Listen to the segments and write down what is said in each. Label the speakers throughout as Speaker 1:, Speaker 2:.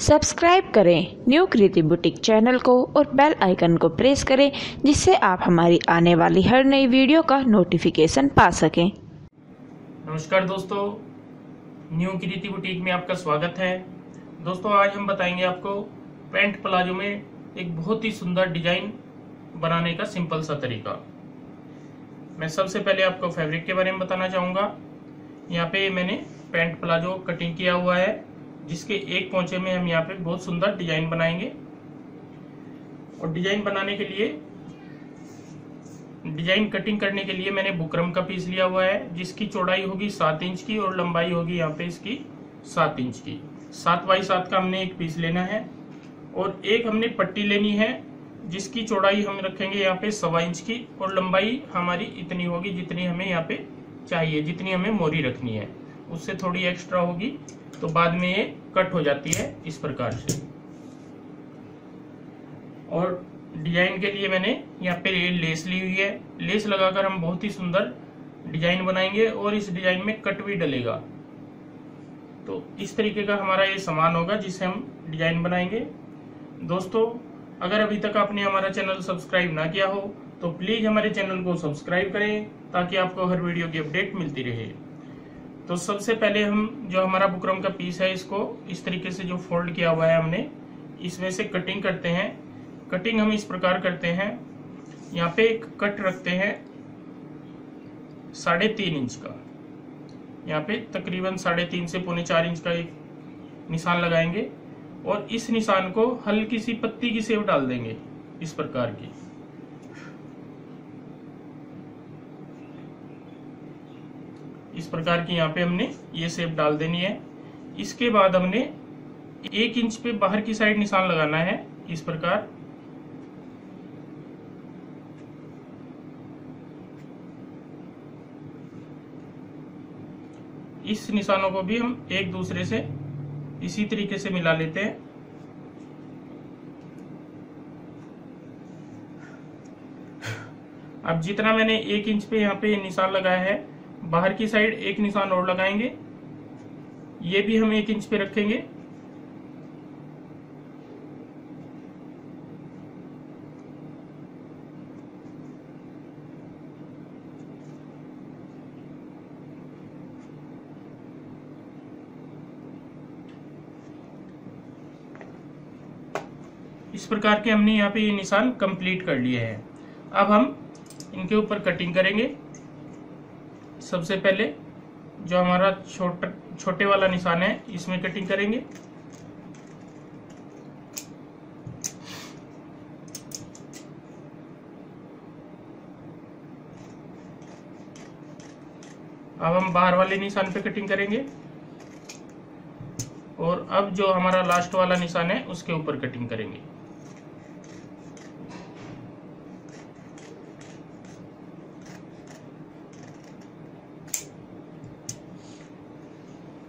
Speaker 1: Subscribe करें new कृति boutique channel को और बेल आइकन को प्रेस करें, जिससे आप हमारी आने वाली हर नई वीडियो का नोटिफिकेशन पा सकें।
Speaker 2: नमस्कार दोस्तों, न्यू कृति बुटीक में आपका स्वागत है। दोस्तों, आज हम बताएँगे आपको पैंट प्लाजो में एक बहुत ही सुंदर डिज़ाइन बनाने का सिंपल सा तरीका। मैं सबसे पहले आपको फैब्रिक के बारे में बताना चाहूँगा। यहाँ पे मैंने पेंट प्लाजो कटिंग किया हुआ है। जिसके एक पोंचे में हम यहाँ पे बहुत सुंदर डिज़ाइन बनाएँगे। और डिज़ाइन बनाने के लिए, डिज़ाइन कटिंग करने के लिए मैंने बुकरम का पीस लिया हुआ है, जिसकी चौड़ाई होगी सात इंच की और लंबाई होगी यहाँ पे इसकी सात इंच की। सात बाई सात का हमने एक पीस लेना है और एक हमने पट्टी लेनी है, जिसकी चौड़ाई हम रखेंगे यहाँ पे सवा इंच की और लंबाई हमारी इतनी होगी जितनी हमें यहाँ पे चाहिए, जितनी हमें मोरी रखनी है। उससे थोड़ी एक्स्ट्रा होगी तो बाद में ये कट हो जाती है इस प्रकार से। और डिज़ाइन के लिए मैंने यहाँ पे लेस ली हुई है। लेस लगाकर हम बहुत ही सुंदर डिज़ाइन बनाएँगे और इस डिज़ाइन में कट भी डलेगा। तो इस तरीके का हमारा ये सामान होगा जिसे हम डिज़ाइन बनाएँगे। दोस्तों, अगर अभी तक आपने हमारा चैनल सब्सक्राइब ना किया हो तो प्लीज़ हमारे चैनल को सब्सक्राइब करें ताकि आपको हर वीडियो की अपडेट मिलती रहे। तो सबसे पहले हम जो हमारा बुकरम का पीस है, इसको इस तरीके से जो फोल्ड किया हुआ है हमने, इसमें से कटिंग करते हैं। कटिंग हम इस प्रकार करते हैं। यहाँ पे एक कट रखते हैं, साढ़े तीन इंच का। यहाँ पे तकरीबन साढ़े तीन से पौने चार इंच का एक निशान लगाएँगे और इस निशान को हल्की सी पत्ती की सेव डाल देंगे, इस प्रकार की। इस प्रकार की यहाँ पे हमने ये सेप डाल देनी है। इसके बाद हमने एक इंच पे बाहर की साइड निशान लगाना है इस प्रकार। इस निशानों को भी हम एक दूसरे से इसी तरीके से मिला लेते हैं। अब जितना मैंने एक इंच पे यहाँ पे निशान लगाया है बाहर की साइड एक निशान और लगाएँगे। ये भी हम एक इंच पे रखेंगे। इस प्रकार के हमने यहाँ पे ये निशान कंप्लीट कर लिए हैं। अब हम इनके ऊपर कटिंग करेंगे। सबसे पहले जो हमारा छोटा छोटे वाला निशान है, इसमें कटिंग करेंगे। अब हम बाहर वाले निशान पे कटिंग करेंगे। और अब जो हमारा लास्ट वाला निशान है, उसके ऊपर कटिंग करेंगे।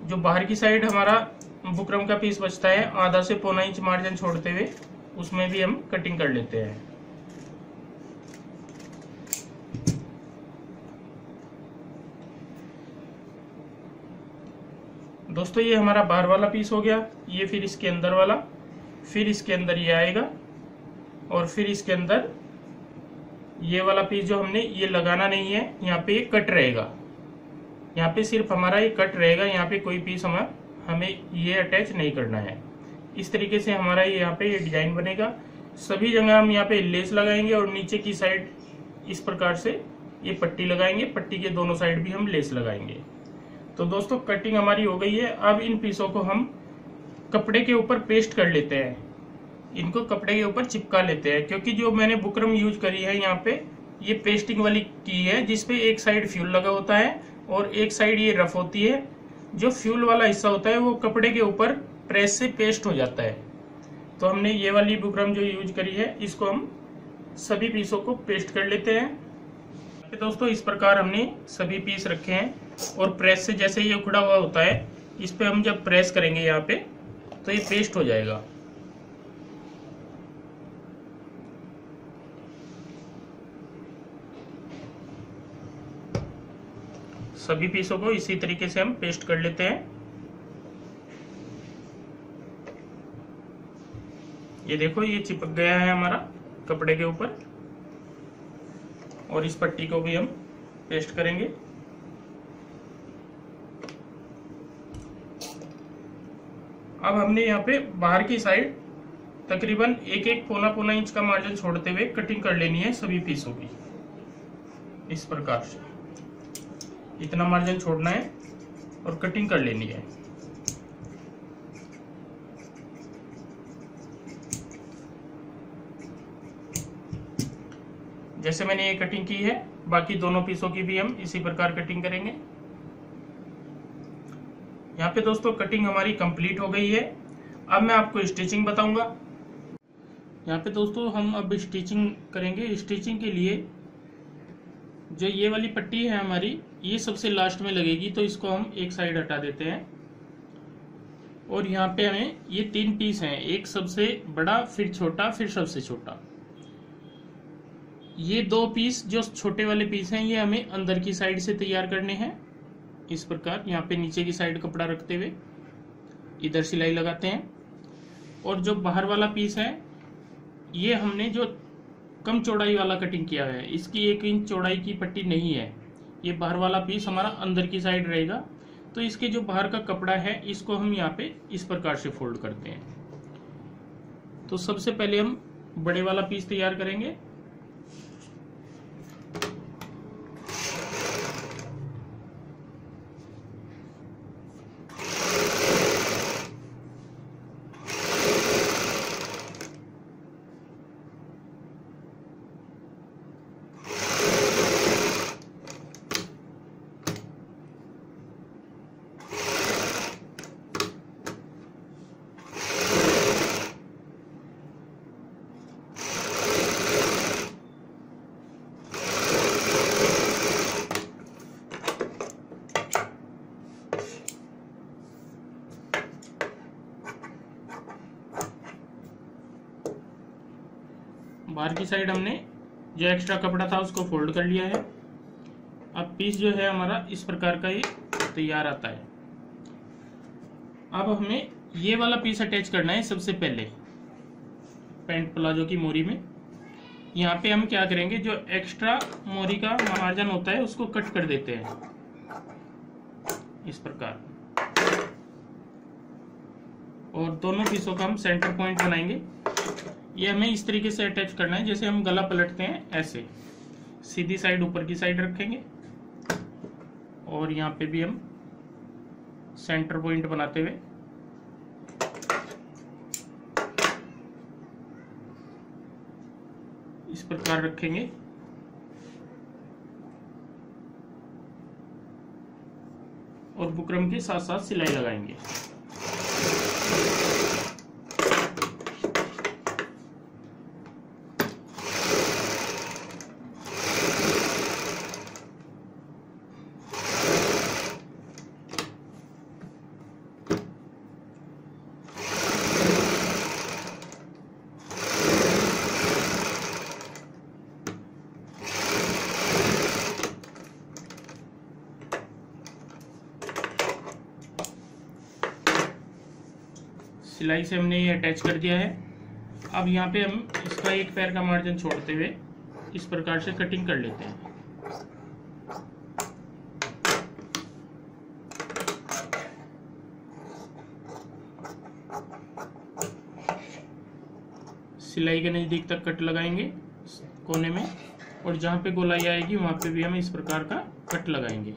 Speaker 2: जो बाहर की साइड हमारा बुकरम का पीस बचता है, आधा से पौना इंच मार्जिन छोड़ते हुए, उसमें भी हम कटिंग कर लेते हैं। दोस्तों, ये हमारा बाहर वाला पीस हो गया, ये फिर इसके अंदर वाला, फिर इसके अंदर ये आएगा, और फिर इसके अंदर ये वाला पीस जो हमने, ये लगाना नहीं है, यहाँ पे ये कट रहेगा। यहाँ पे सिर्फ़ हमारा ये कट रहेगा, यहाँ पे कोई पीस हमें हमें ये अटैच नहीं करना है। इस तरीके से हमारा यहाँ पे ये डिज़ाइन बनेगा। सभी जगह हम यहाँ पे लेस लगाएँगे और नीचे की साइड इस प्रकार से ये पट्टी लगाएँगे। पट्टी के दोनों साइड भी हम लेस लगाएँगे। तो दोस्तों कटिंग हमारी हो गई है। अब इन पीसों को हम कपड़े के ऊपर पेस्ट कर लेते हैं। इनको कपड़े के ऊपर चिपका लेते हैं, क्योंकि जो मैंने बुकरम यूज़ करी है यहाँ पे, ये पेस्टिंग वाली की है जिसपे एक साइड फ्यूल लगा होता है और एक साइड ये रफ होती है। जो फ्यूल वाला हिस्सा होता है, वो कपड़े के ऊपर प्रेस से पेस्ट हो जाता है। तो हमने ये वाली बुकरम जो यूज़ करी है, इसको हम सभी पीसों को पेस्ट कर लेते हैं। तो दोस्तों, इस प्रकार हमने सभी पीस रखे हैं और प्रेस से जैसे ये उखड़ा हुआ होता है, इस पर हम जब प्रेस करेंगे यहाँ पे तो ये पेस्ट हो जाएगा। सभी पीसों को इसी तरीके से हम पेस्ट कर लेते हैं। ये देखो, ये चिपक गया है हमारा कपड़े के ऊपर। और इस पट्टी को भी हम पेस्ट करेंगे। अब हमने यहाँ पे बाहर की साइड तकरीबन एक एक पौना पौना इंच का मार्जिन छोड़ते हुए कटिंग कर लेनी है सभी पीसों की। इस प्रकार से। इतना मार्जिन छोड़ना है और कटिंग कर लेनी है। जैसे मैंने ये कटिंग की है, बाकी दोनों पीसों की भी हम इसी प्रकार कटिंग करेंगे। यहाँ पे दोस्तों कटिंग हमारी कंप्लीट हो गई है। अब मैं आपको स्टिचिंग बताऊँगा। यहाँ पे दोस्तों हम अब स्टिचिंग करेंगे। स्टिचिंग के लिए जो ये वाली पट्टी है हमारी, ये सबसे लास्ट में लगेगी तो इसको हम एक साइड हटा देते हैं। और यहाँ पे हमें ये तीन पीस हैं, एक सबसे बड़ा, फिर छोटा, फिर सबसे छोटा। ये दो पीस जो छोटे वाले पीस हैं, ये हमें अंदर की साइड से तैयार करने हैं। इस प्रकार यहाँ पे नीचे की साइड कपड़ा रखते हुए इधर सिलाई लगाते हैं। और जो बाहर वाला पीस है, ये हमने जो कम चौड़ाई वाला कटिंग किया है। इसकी एक इंच चौड़ाई की पट्टी नहीं है। ये बाहर वाला पीस हमारा अंदर की साइड रहेगा। तो इसके जो बाहर का कपड़ा है, इसको हम यहाँ पे इस प्रकार से फोल्ड करते हैं। तो सबसे पहले हम बड़े वाला पीस तैयार करेंगे। बाहर की साइड हमने जो एक्स्ट्रा कपड़ा था उसको फोल्ड कर लिया है। अब पीस जो है हमारा इस प्रकार का ये तैयार आता है। अब हमें ये वाला पीस अटैच करना है सबसे पहले पैंट प्लाजो की मोरी में। यहाँ पे हम क्या करेंगे, जो एक्स्ट्रा मोरी का मार्जन होता है उसको कट कर देते हैं। इस प्रकार। और दोनों पीसों का हम सेंटर पॉइंट बनाएँगे। ये हमें इस तरीके से अटैच करना है, जैसे हम गला पलटते हैं, ऐसे। सीधी साइड ऊपर की साइड रखेंगे। और यहाँ पे भी हम सेंटर पॉइंट बनाते हुए। इस प्रकार रखेंगे। और बुकरम के साथ साथ सिलाई लगाएँगे। सिलाई से हमने ये अटैच कर दिया है। अब यहाँ पे हम इसका एक पैर का मार्जिन छोड़ते हुए इस प्रकार से कटिंग कर लेते हैं। सिलाई के नज़दीक तक कट लगाएँगे कोने में और जहाँ पे गोलाई आएगी वहाँ पे भी हम इस प्रकार का कट लगाएँगे।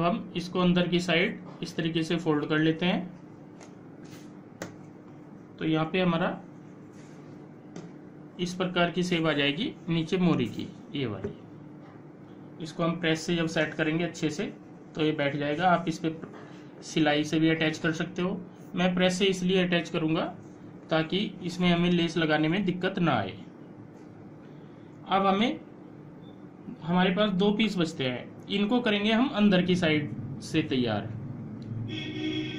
Speaker 2: अब हम इसको अंदर की साइड इस तरीके से फोल्ड कर लेते हैं। तो यहाँ पे हमारा इस प्रकार की सेव आ जाएगी, नीचे मोरी की, ये वाली। इसको हम प्रेस से जब सेट करेंगे अच्छे से तो ये बैठ जाएगा। आप इस पर सिलाई से भी अटैच कर सकते हो। मैं प्रेस से इसलिए अटैच करूँगा ताकि इसमें हमें लेस लगाने में दिक्कत ना आए। अब हमें, हमारे पास दो पीस बचते हैं। इनको करेंगे हम अंदर की साइड से तैयार।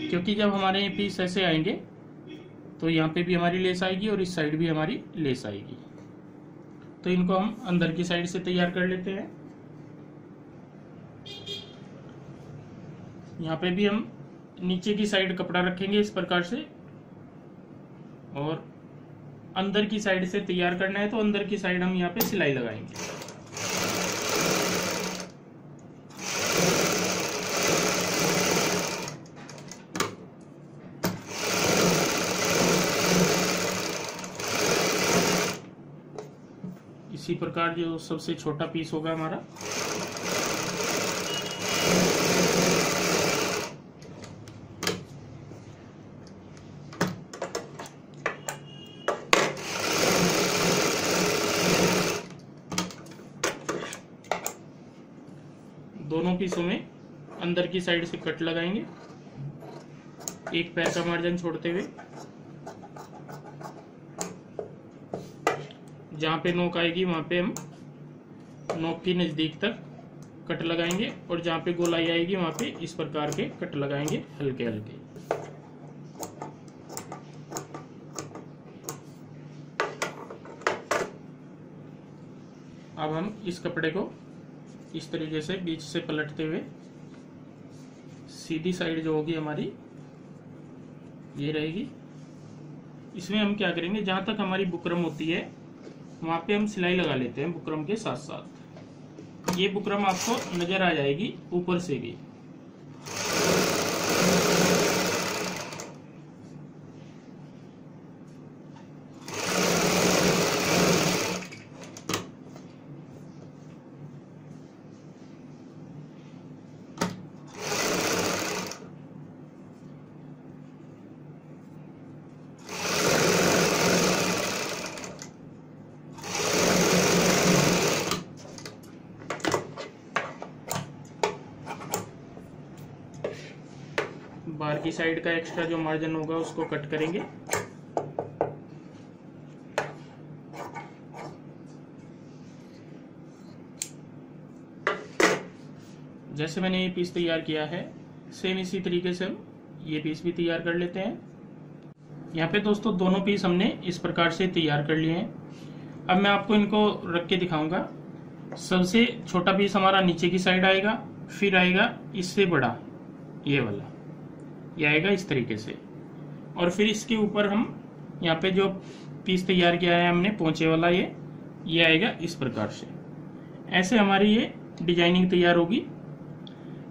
Speaker 2: क्योंकि जब हमारे पीस ऐसे आएँगे तो यहाँ पे भी हमारी लेस आएगी और इस साइड भी हमारी लेस आएगी। तो इनको हम अंदर की साइड से तैयार कर लेते हैं। यहाँ पे भी हम नीचे की साइड कपड़ा रखेंगे इस प्रकार से। और अंदर की साइड से तैयार करना है तो अंदर की साइड हम यहाँ पे सिलाई लगाएँगे। इसी प्रकार जो सबसे छोटा पीस होगा हमारा। दोनों पीसों में अंदर की साइड से कट लगाएँगे। एक पैर का मार्जिन छोड़ते हुए। जहाँ पे नोक आएगी, वहाँ पे हम नोक की नज़दीक तक कट लगाएँगे और जहाँ पे गोलाई आएगी, वहाँ पे इस प्रकार के कट लगाएँगे हल्के हल्के। अब हम इस कपड़े को इस तरीके से बीच से पलटते हुए सीधी साइड जो होगी हमारी, ये रहेगी। इसमें हम क्या करेंगे, जहाँ तक हमारी बुकरम होती है वहाँ पे हम सिलाई लगा लेते हैं बुकरम के साथ साथ। ये बुकरम आपको नज़र आ जाएगी ऊपर से भी। बाहर की साइड का एक्स्ट्रा जो मार्जिन होगा, उसको कट करेंगे। जैसे मैंने ये पीस तैयार किया है सेम इसी तरीके से हम ये पीस भी तैयार कर लेते हैं। यहाँ पे दोस्तों, दोनों पीस हमने इस प्रकार से तैयार कर लिए हैं। अब मैं आपको इनको रख के दिखाऊँगा। सबसे छोटा पीस हमारा नीचे की साइड आएगा, फिर आएगा इससे बड़ा, ये वाला। ये आएगा इस तरीके से। और फिर इसके ऊपर हम यहाँ पे जो पीस तैयार किया है हमने पोंचे वाला ये ये आएगा इस प्रकार से। ऐसे हमारी ये डिज़ाइनिंग तैयार होगी।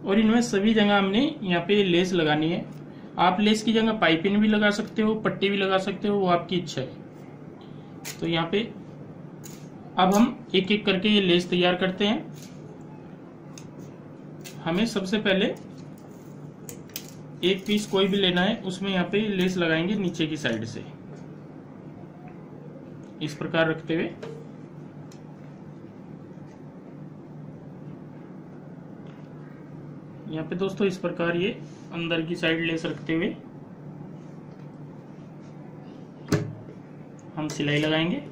Speaker 2: और इनमें सभी जगह हमने यहाँ पे लेस लगानी है। आप लेस की जगह पाइपिंग भी लगा सकते हो, पट्टी भी लगा सकते हो, वो आपकी इच्छा है। तो यहाँ पे अब हम एक एक करके ये लेस तैयार करते हैं। हमें सबसे पहले एक पीस कोई भी लेना है, उसमें यहाँ पे लेस लगाएँगे नीचे की साइड से। इस प्रकार रखते हुए। यहाँ पे दोस्तों इस प्रकार ये अंदर की साइड लेस रखते हुए हम सिलाई लगाएँगे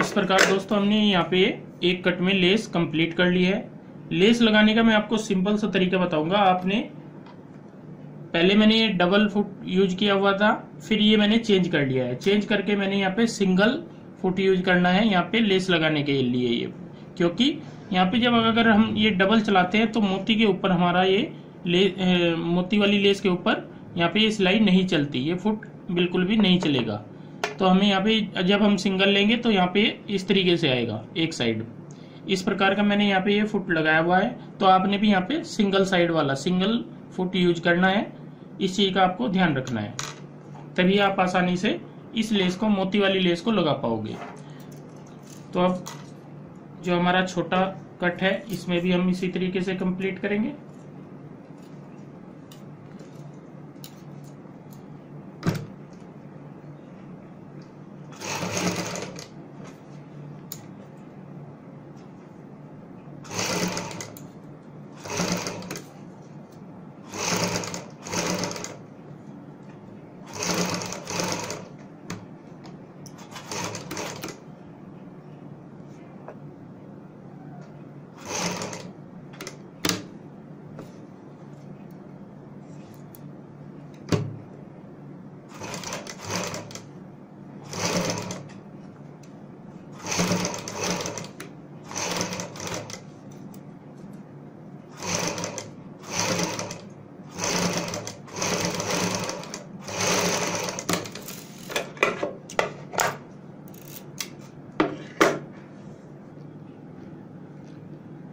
Speaker 2: इस प्रकार दोस्तों हमने यहाँ पे एक कट में लेस कंप्लीट कर ली है। लेस लगाने का मैं आपको सिंपल सा तरीका बताऊँगा। आपने पहले मैंने डबल फुट यूज़ किया हुआ था फिर ये मैंने चेंज कर लिया है। चेंज करके मैंने यहाँ पे सिंगल फुट यूज़ करना है यहाँ पे लेस लगाने के लिए ये। क्योंकि यहाँ पे जब अगर हम ये डबल चलाते हैं तो मोती के ऊपर हमारा ये ले, मोती वाली लेस के ऊपर यहाँ पे ये सिलाई नहीं चलती ये फुट बिल्कुल भी नहीं चलेगा। तो हमें यहाँ पे, जब हम सिंगल लेंगे तो यहाँ पे इस तरीके से आएगा, एक साइड इस प्रकार का मैंने यहाँ पे ये फुट लगाया हुआ है तो आपने भी यहाँ पे सिंगल साइड वाला सिंगल फुट यूज़ करना है। इस चीज़ का आपको ध्यान रखना है। तभी आप आसानी से इस लेस को, मोती वाली लेस को लगा पाओगे। तो अब जो हमारा छोटा कट है, इसमें भी हम इसी तरीके से कंप्लीट करेंगे।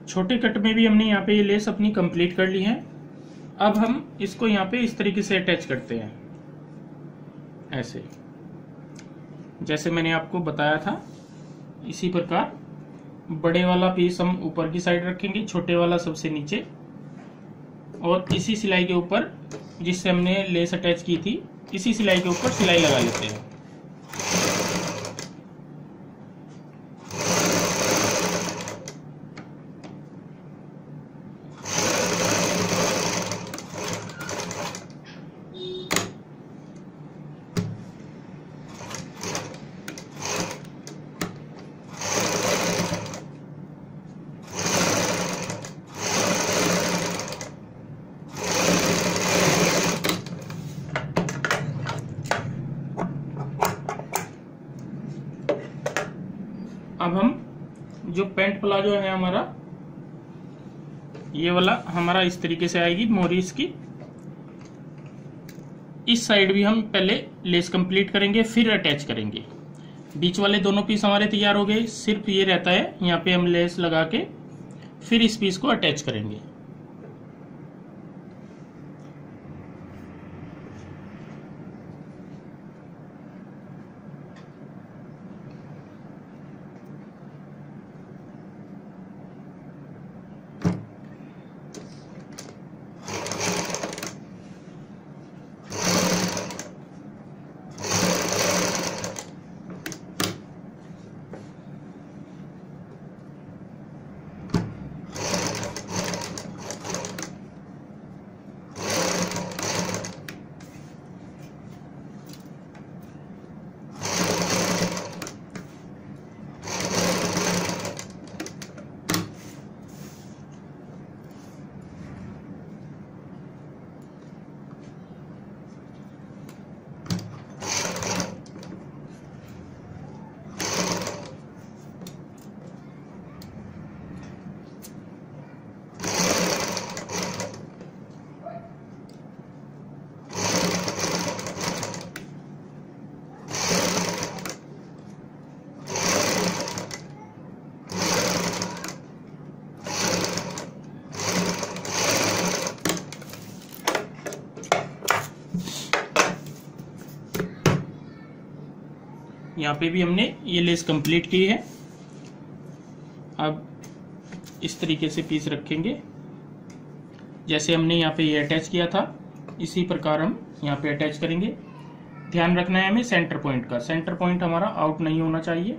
Speaker 2: छोटे कट में भी हमने यहाँ पे ये लेस अपनी कंप्लीट कर ली है। अब हम इसको यहाँ पे इस तरीके से अटैच करते हैं। ऐसे। जैसे मैंने आपको बताया था, इसी प्रकार बड़े वाला पीस हम ऊपर की साइड रखेंगे, छोटे वाला सबसे नीचे। और इसी सिलाई के ऊपर जिससे हमने लेस अटैच की थी, इसी सिलाई के ऊपर सिलाई लगा लेते हैं अब हम जो पेंट प्लाजो है हमारा, ये वाला हमारा इस तरीके से आएगी मोरीस की। इस साइड भी हम पहले लेस कंप्लीट करेंगे, फिर अटैच करेंगे। बीच वाले दोनों पीस हमारे तैयार हो गए, सिर्फ़ ये रहता है, यहाँ पे हम लेस लगा के फिर इस पीस को अटैच करेंगे। यहाँ पे भी हमने ये लेस कंप्लीट की है। अब इस तरीके से पीस रखेंगे। जैसे हमने यहाँ पे ये अटैच किया था, इसी प्रकार हम यहाँ पे अटैच करेंगे। ध्यान रखना है हमें सेंटर पॉइंट का। सेंटर पॉइंट हमारा आउट नहीं होना चाहिए।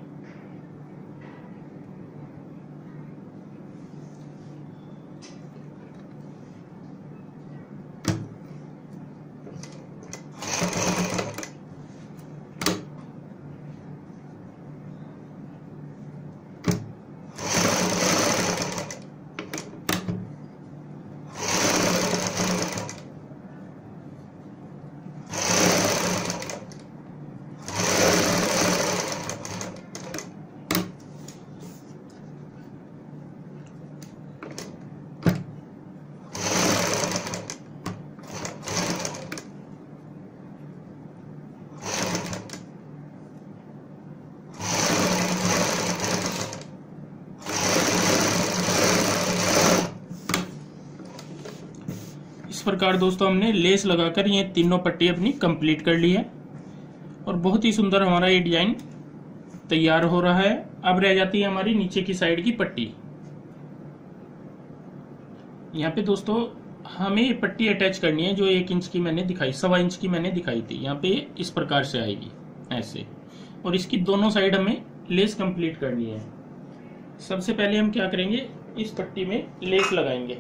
Speaker 2: प्रकार दोस्तों हमने लेस लगाकर ये तीनों पट्टी अपनी कंप्लीट कर ली है। और बहुत ही सुंदर हमारा ये डिज़ाइन तैयार हो रहा है। अब रह जाती है हमारी नीचे की साइड की पट्टी। यहाँ पे दोस्तों हमें पट्टी अटैच करनी है जो एक इंच की मैंने दिखाई, सवा इंच की मैंने दिखाई थी। यहाँ पे इस प्रकार से आएगी, ऐसे। और इसकी दोनों साइड हमें लेस कंप्लीट करनी है। सबसे पहले हम क्या करेंगे, इस पट्टी में लेस लगाएँगे।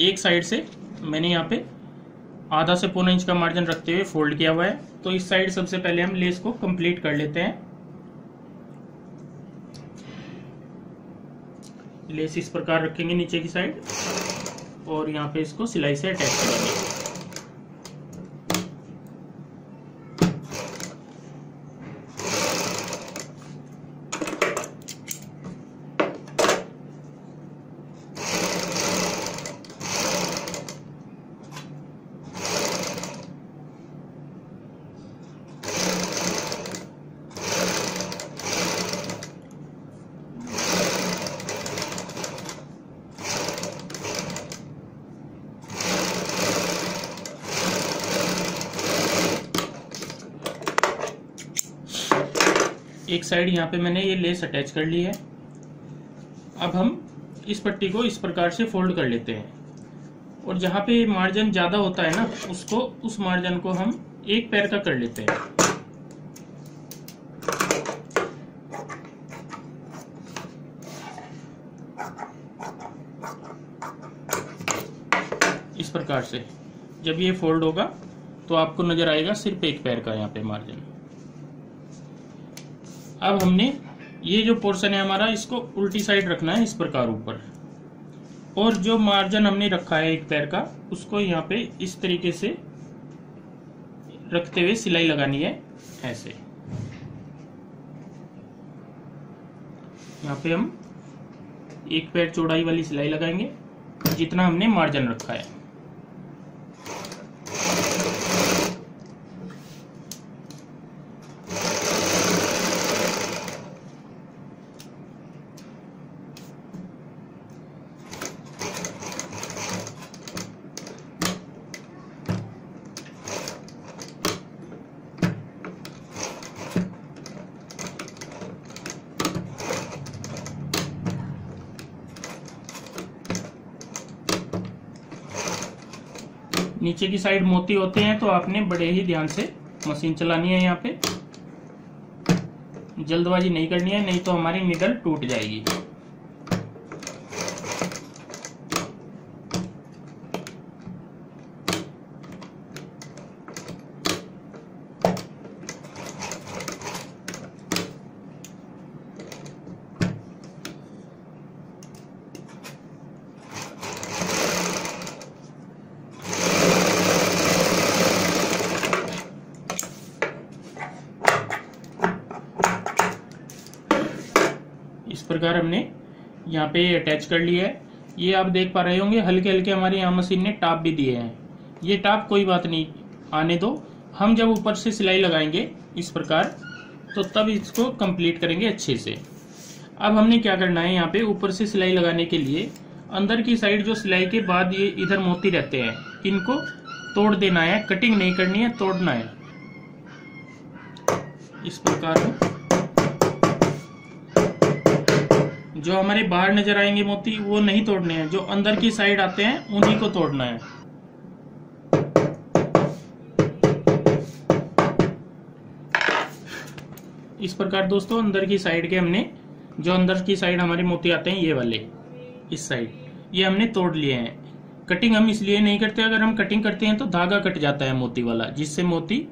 Speaker 2: एक साइड से मैंने यहाँ पे आधा से पौना इंच का मार्जिन रखते हुए फोल्ड किया हुआ है। तो इस साइड सबसे पहले हम लेस को कंप्लीट कर लेते हैं। लेस इस प्रकार रखेंगे नीचे की साइड और यहाँ पे इसको सिलाई से अटैच करेंगे। एक साइड यहाँ पे मैंने ये लेस अटैच कर ली है। अब हम इस पट्टी को इस प्रकार से फोल्ड कर लेते हैं। और जहाँ पे मार्जिन ज़्यादा होता है ना, उसको, उस मार्जिन को हम एक पैर का कर लेते हैं। इस प्रकार से। जब ये फोल्ड होगा तो आपको नज़र आएगा सिर्फ़ एक पैर का यहाँ पे मार्जिन अब हमने ये जो पोर्शन है हमारा, इसको उल्टी साइड रखना है इस प्रकार ऊपर। और जो मार्जिन हमने रखा है एक पैर का, उसको यहाँ पे इस तरीके से रखते हुए सिलाई लगानी है, ऐसे। यहाँ पे हम एक पैर चौड़ाई वाली सिलाई लगाएँगे, जितना हमने मार्जिन रखा है। नीचे की साइड मोती होते हैं तो आपने बड़े ही ध्यान से मशीन चलानी है यहाँ पे। जल्दबाजी नहीं करनी है, नहीं तो हमारी निडल टूट जाएगी इस प्रकार हमने यहाँ पे अटैच कर लिया है। ये आप देख पा रहे होंगे, हल्के हल्के हमारी यहाँ मशीन ने टाप भी दिए हैं। ये टाप कोई बात नहीं, आने दो। हम जब ऊपर से सिलाई लगाएँगे इस प्रकार तो तब इसको कंप्लीट करेंगे अच्छे से। अब हमने क्या करना है, यहाँ पे ऊपर से सिलाई लगाने के लिए अंदर की साइड जो सिलाई के बाद ये इधर मोती रहते हैं, इनको तोड़ देना है। कटिंग नहीं करनी है, तोड़ना है। इस प्रकार जो हमारे बाहर नज़र आएँगे मोती, वो नहीं तोड़ने हैं। जो अंदर की साइड आते हैं, उन्हीं को तोड़ना है। इस प्रकार दोस्तों, अंदर की साइड के हमने, जो अंदर की साइड हमारे मोती आते हैं, ये वाले, इस साइड ये हमने तोड़ लिए हैं। कटिंग हम इसलिए नहीं करते, अगर हम कटिंग करते हैं तो धागा कट जाता है मोती वाला, जिससे मोती,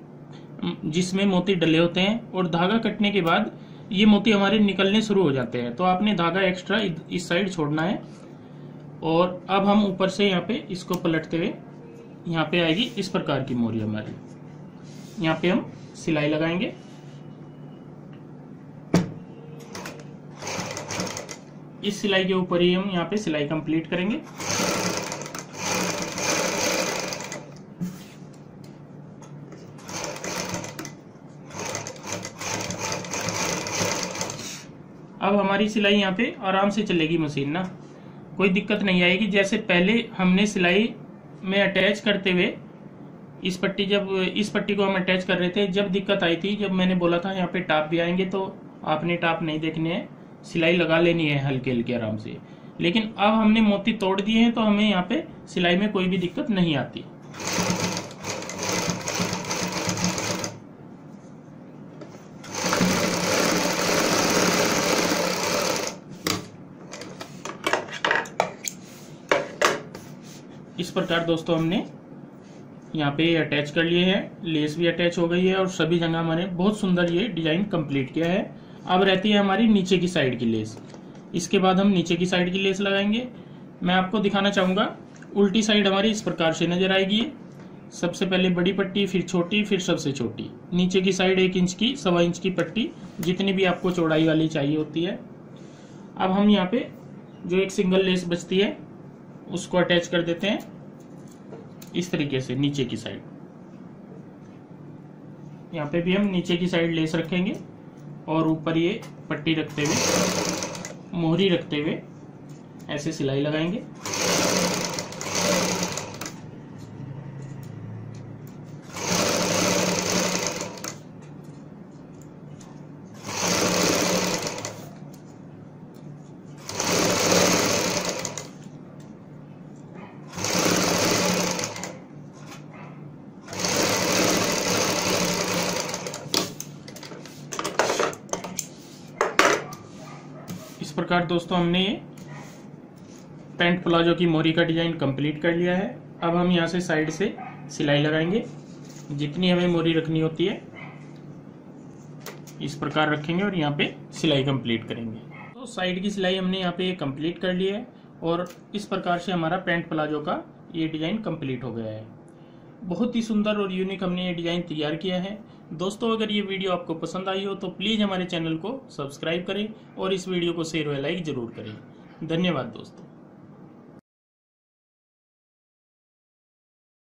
Speaker 2: जिसमें मोती डले होते हैं, और धागा कटने के बाद ये मोती हमारे निकलने शुरू हो जाते हैं। तो आपने धागा एक्स्ट्रा इस साइड छोड़ना है। और अब हम ऊपर से यहाँ पे इसको पलटते हुए यहाँ पे आएगी इस प्रकार की मोरी हमारी। यहाँ पे हम सिलाई लगाएँगे। इस सिलाई के ऊपर ही हम यहाँ पे सिलाई कंप्लीट करेंगे। अब हमारी सिलाई यहाँ पे आराम से चलेगी मशीन ना। कोई दिक्कत नहीं आएगी। जैसे पहले हमने सिलाई में अटैच करते हुए, इस पट्टी जब, इस पट्टी को हम अटैच कर रहे थे, जब दिक्कत आई थी, जब मैंने बोला था यहाँ पे टाप भी आएँगे तो आपने टाप नहीं देखने हैं। सिलाई लगा लेनी है हल्के हल्के आराम से। लेकिन अब हमने मोती तोड़ दिए हैं तो हमें यहाँ पे सिलाई में कोई भी दिक्कत नहीं आती। प्रकार दोस्तों हमने यहाँ पे अटैच कर लिए हैं। लेस भी अटैच हो गई है और सभी जगह हमारे बहुत सुंदर ये डिज़ाइन कंप्लीट किया है। अब रहती है हमारी नीचे की साइड की लेस इसके बाद हम नीचे की साइड की लेस लगाएँगे। मैं आपको दिखाना चाहूँगा, उल्टी साइड हमारी इस प्रकार से नज़र आएगी। सबसे पहले बड़ी पट्टी, फिर छोटी, फिर सबसे छोटी। नीचे की साइड एक इंच की, सवा इंच की पट्टी, जितनी भी आपको चौड़ाई वाली चाहिए होती है। अब हम यहाँ पे जो एक सिंगल लेस बचती है, उसको अटैच कर देते हैं। इस तरीके से नीचे की साइड यहाँ पे भी हम नीचे की साइड लेस रखेंगे और ऊपर ये पट्टी रखते हुए, मोहरी रखते हुए ऐसे सिलाई लगाएँगे। प्रकार दोस्तों, हमने पैंट प्लाजो की मोरी का डिज़ाइन कंप्लीट कर लिया है। अब हम यहाँ से साइड से सिलाई लगाएँगे। जितनी हमें मोरी रखनी होती है, इस प्रकार रखेंगे और यहाँ पे सिलाई कंप्लीट करेंगे। तो साइड की सिलाई हमने यहाँ पे कंप्लीट कर ली है और इस प्रकार से हमारा पैंट प्लाजो का ये डिज़ाइन कंप्लीट हो गया है। बहुत ही सुंदर और यूनिक हमने ये डिज़ाइन तैयार किया है। दोस्तों, अगर ये वीडियो आपको पसंद आई हो तो प्लीज़ हमारे चैनल को सब्सक्राइब करें और इस वीडियो को शेयर व लाइक ज़रूर करें। धन्यवाद दोस्तों।